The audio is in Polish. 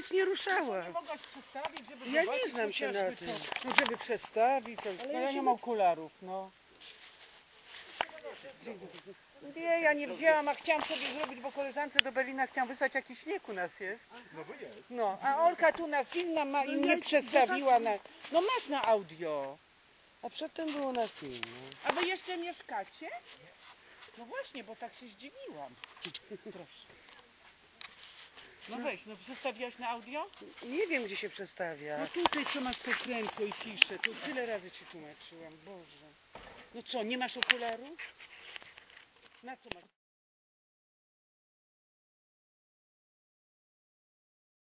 nic nie ruszała. Nie mogłaś przestawić, żeby Ja nie znam się na tym. No żeby przestawić, ale no, ja nie nie- mam okularów, no. Nie, ja nie wzięłam, a chciałam sobie zrobić, bo koleżance do Berlina chciałam wysłać jakiś śnieg u nas jest. No bo jest. No, a Olka tu na film nam ma i mnie przestawiła na... No masz na audio. A przedtem było na filmie. A wy jeszcze mieszkacie? No właśnie, bo tak się zdziwiłam. Proszę. No weź, no przestawiłaś na audio? Nie wiem, gdzie się przestawia. No tutaj co masz to krętło i pisze, to tyle razy ci tłumaczyłam, Boże. No co, nie masz okularów? Na co masz?